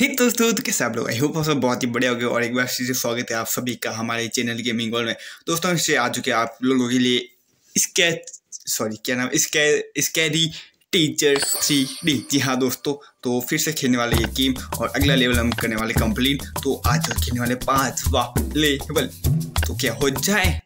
हे दोस्तों तो कैसे आप लोग? आई होप सब बहुत ही बढ़िया हो गए और एक बार फिर से स्वागत है आप सभी का हमारे चैनल गेमिंग वर्ल्ड में। दोस्तों इससे आ चुके आप लोगों के लिए स्केच सॉरी क्या नाम? Scary scary teacher three D जी हाँ दोस्तों तो फिर से खेलने वाले ये गेम और अगला लेवल हम करने वाले कंप्लीट तो आज खेलने वाले पांचवा लेवल तो क्या हो जाए?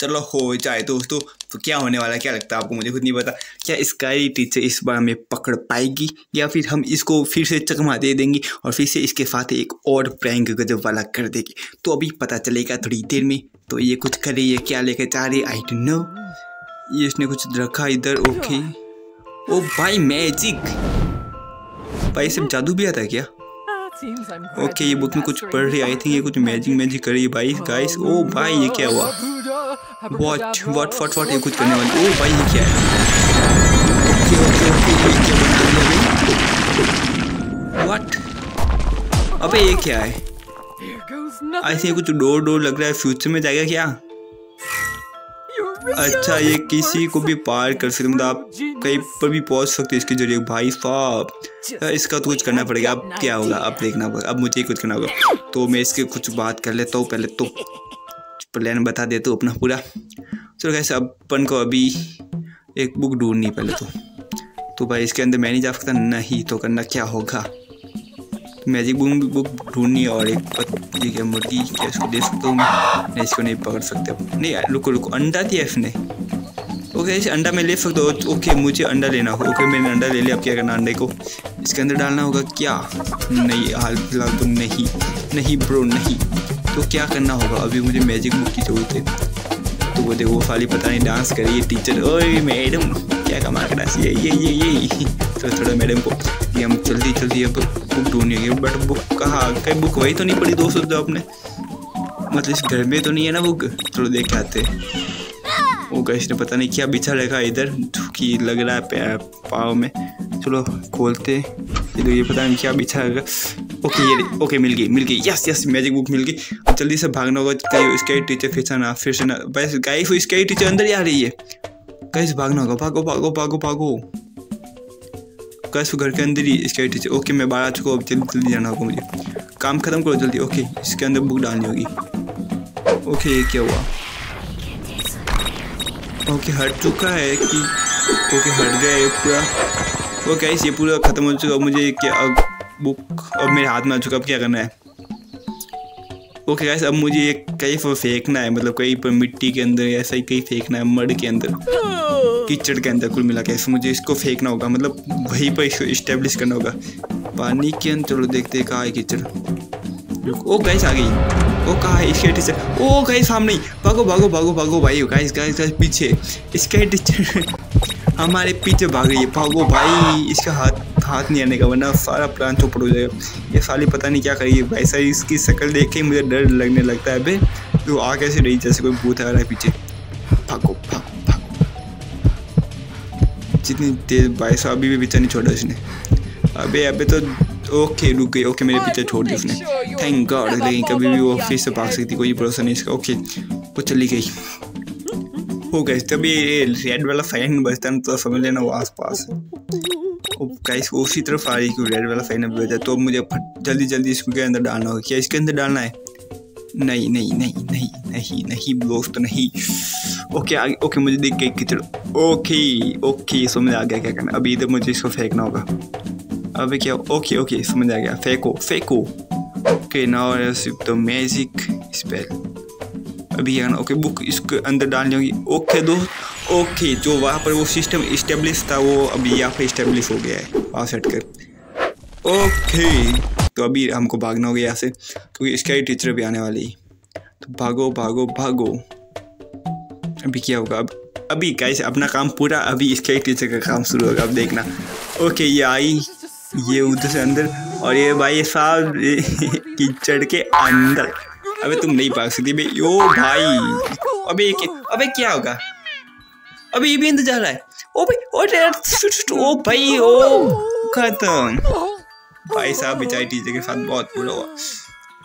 चलो हो जाए दोस्तों तो क्या होने वाला है? क्या लगता है आपको? मुझे खुद नहीं पता। क्या स्काई टीचर इस बार हमें पकड़ पाएगी? या फिर हम इसको फिर से चकमा दे देंगे और फिर से इसके साथ एक और प्रैंक गजब वाला कर देगी? तो अभी पता चलेगा थोड़ी देर में। तो ये कुछ करे ये क्या लेकर जा रही आई डोंट नो ये इसने कुछ रखा इधर ओके ओ भाई मैजिक भाई सब जादू भी आता है क्या? ओके ये बुक में कुछ पढ़ रही आई थिंक ये कुछ मैजिक मैजिक कर रही है, भाई गाइस ओ भाई, ये क्या हुआ? वॉट वॉट वॉट वॉट ये कुछ करने वाली? ओ भाई ये क्या है? ओके ओके ओके व्हाट अबे ये क्या है? आई थिंक कुछ डोर डोर लग रहा है। फ्यूचर में जाएगा क्या? अच्छा ये किसी को भी पार कर सकते मतलब आप कहीं पर भी पहुँच सकते इसके ज़रिए। भाई साहब इसका तो कुछ करना पड़ेगा। अब क्या होगा? अब देखना होगा अब मुझे कुछ करना होगा। तो मैं इसके कुछ बात कर लेता हूँ। पहले तो प्लान बता देता हूँ अपना पूरा। चलो कैसे अपन को अभी एक बुक ढूंढनी पहले तो। तो भाई, इसके अंदर मैं नहीं जा सकता, नहीं तो करना क्या होगा? तो मैजिक बुक भी बुक ढूंढनी और एक पत्ती क्या मुर्गी इसको दे सकता हूँ मैं। इसको नहीं पकड़ सकते नहीं रुको रुको, अंडा दिया इसने। ओके ऐसे अंडा मैं ले सकता हूँ। ओके मुझे अंडा लेना होगा। ओके मैंने अंडा ले लिया, अब क्या करना अंडे को? इसके अंदर डालना होगा क्या? नहीं, हाल फ़िलहाल तो नहीं। नहीं ब्रो नहीं। तो क्या करना होगा? अभी मुझे मैजिक बुक की ज़रूरत है तो वो देखो खाली पता नहीं डांस करिए टीचर ओए मैडम क्या कमा कर डांस ये ये ये ये। तो थोड़ा मैडम को। ये हम जल्दी जल्दी अब बुक ढूंढेंगे। बट बुक कहाँ? कहीं बुक वही तो नहीं पड़ी दोस्तों जो आपने। मतलब इस घर में तो नहीं है ना बुक थोड़ा देख के आते वो गैस ने पता नहीं क्या बिछा रखा इधर। कि लग रहा है पाव में। चलो खोलते ये तो ये पता नहीं क्या बिछा रखा ओके ये ओके मिल गई मिल गई। यस यस मैजिक बुक मिल गई। जल्दी से भागना होगा कहीं इसका टीचर फिर से ना फिर से ना बस गाइस इसका टीचर अंदर ही आ रही है। कैसे भागना होगा, भागो भागो भागो भागो। कैसे घर के अंदर ही इसका टीचर ओके मैं बाहर आ चुका हूँ जल्दी जल्दी जाना होगा मुझे। काम खत्म करो जल्दी ओके इसके अंदर बुक डालनी होगी। ओके ये क्या हुआ? ओके हट चुका है कि ओके हट गया ये पूरा। ओके ये पूरा ख़त्म हो चुका मुझे क्या बुक। अब मेरे हाथ में आ चुका, अब क्या करना है? ओके गैस अब मुझे ये कहीं पर फेंकना है मतलब कहीं पर मिट्टी के अंदर ऐसा ही कहीं फेंकना है, मड के अंदर, कीचड़ के अंदर कुल मिला के मुझे इसको फेंकना होगा मतलब वहीं पर इसको इस्टेब्लिश करना होगा। पानी के अंदर, चलो देखते कहाँ है कीचड़। ओ गैस आ गई। ओ कहा है? इसके टीचर। ओ गैस सामने भागो भागो भागो भागो, भाई। गाइस गाइस गाइस पीछे। इसके टीचर। हमारे पीछे भाग रही है भागो भाई, इसका हाथ हाथ नहीं आने का वरना सारा प्लान चौपट हो जाएगा। ये साली पता नहीं क्या करेगी वैसा इसकी शक्ल देख के मुझे डर लगने लगता है अबे। तो आ कैसे रही जैसे कोई भूत आ रहा है पीछे? भागो भागो भागो। जितनी तेज भाई साहब, अभी भी पीछे नहीं छोड़ा इसने। अबे अबे तो ओके रुक गई। ओके मेरे पीछे छोड़ दी उसने थैंक गॉड लेकिन कभी भी वो फिर से भाग सकती, कोई भरोसा नहीं इसका। ओके वो चली गई। हो गए तभी रेड वाला फाइन बजता है तो समझ लेना वो आस पास गाइस वो उसी तरफ़ आ रही क्यों रेड वाला फाइन अभी बजा तो मुझे जल्दी जल्दी इसको के अंदर डालना होगा क्या इसके अंदर डालना है नहीं नहीं नहीं नहीं नहीं नहीं दोस्त नहीं ओके आगे ओके मुझे देख के किचड़ ओके ओके समझ आ गया क्या करना अभी इधर मुझे इसको फेंकना होगा अभी क्या ओके ओके समझ आ गया फेंको फेंको okay now the magic spell अभी यहाँ ओके बुक इसके अंदर डालनी होगी। ओके दो ओके जो वहाँ पर वो सिस्टम इस्टेब्लिश था, वो अभी यहाँ पर इस्टेब्लिश हो गया है, वहाँ सेट कर। ओके तो अभी हमको भागना होगा यहाँ से, क्योंकि इसका ही टीचर भी आने वाली। तो भागो भागो भागो। अभी क्या होगा? अब, अभी कैसे अपना काम पूरा, अभी इसका ही टीचर का काम शुरू होगा, अब देखना। ओके ये आई, ये उधर से अंदर, और ये भाई साहब कीचड़ के अंदर। अबे तुम नहीं भाग सकती भाई ओ भाई। अबे ये अबे क्या होगा? अबे ये भी अंदर जा रहा है। ओ भाई, ओ ओ भाई, ओ। खत्म। भाई साहब, बेचारी टीचर के साथ बहुत बुरा हुआ।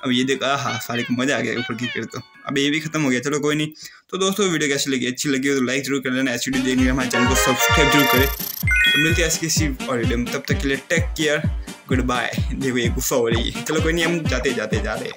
अब ये देखा हाँ सारे को मज़ा आ गया ऊपर की कर तो। अब ये भी खत्म हो गया, चलो कोई नहीं। तो दोस्तों, वीडियो कैसी लगी? अच्छी लगी हो तो लाइक ज़रूर कर लेना। ऐसी वीडियो देखने हमारे चैनल को सब्सक्राइब ज़रूर करें। तो मिलते हैं ऐसी किसी और वीडियो में। तब तक के लिए टेक केयर। Good bye. देखो, ये गुस्सा हो रही है। चलो कोई नहीं, हम जाते जाते जा रहे